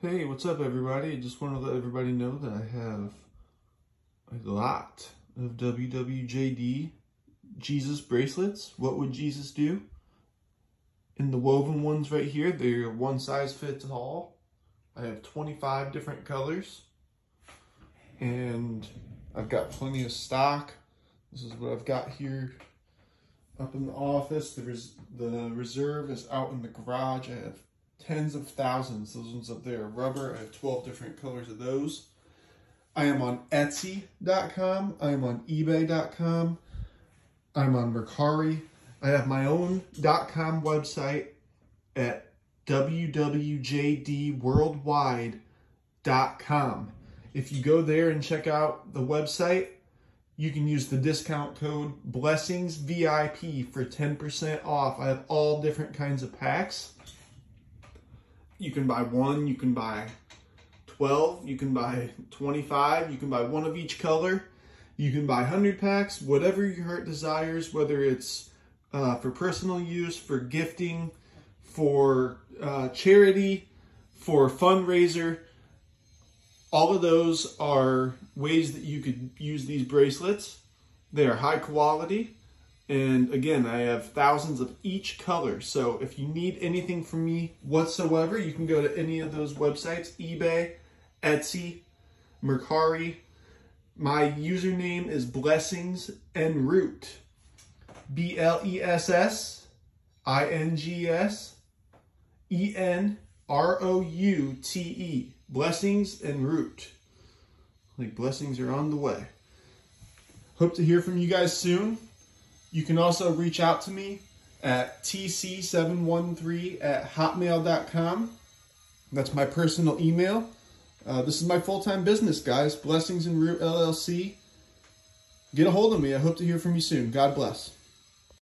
Hey, what's up everybody? I just want to let everybody know that I have a lot of WWJD Jesus bracelets. What would Jesus do? In the woven ones right here, they're one size fits all. I have 25 different colors. And I've got plenty of stock. This is what I've got here up in the office. The, res the reserve is out in the garage. I have tens of thousands. Those ones up there are rubber. I have 12 different colors of those. I am on Etsy.com. I am on eBay.com. I'm on Mercari. I have my own .com website at www.wwjdworldwide.com. If you go there and check out the website, you can use the discount code Blessings VIP for 10% off. I have all different kinds of packs. You can buy one, you can buy 12, you can buy 25, you can buy one of each color. You can buy 100 packs, whatever your heart desires, whether it's uh, for personal use, for gifting, for uh, charity, for fundraiser. All of those are ways that you could use these bracelets. They are high quality. And again, I have thousands of each color. So if you need anything from me whatsoever, you can go to any of those websites, eBay, Etsy, Mercari. My username is Blessings En Route. B L E S S I N G S E N R O U T E. Blessings En Route. Like blessings are on the way. Hope to hear from you guys soon. You can also reach out to me at tc713 at hotmail.com. That's my personal email. Uh, this is my full-time business, guys. Blessings En Route LLC. Get a hold of me. I hope to hear from you soon. God bless.